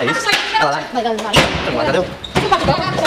É isso? Vai lá. Vai lá.